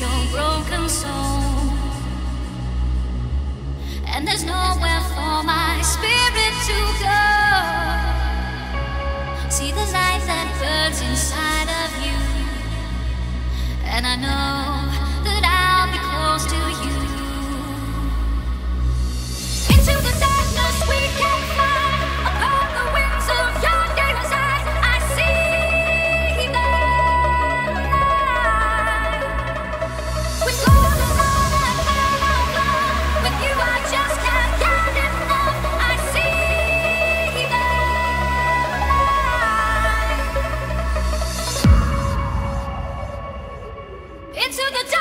your broken soul. And there's nowhere for my spirit to go. See the light that burns inside of you. And I know. 強いとジ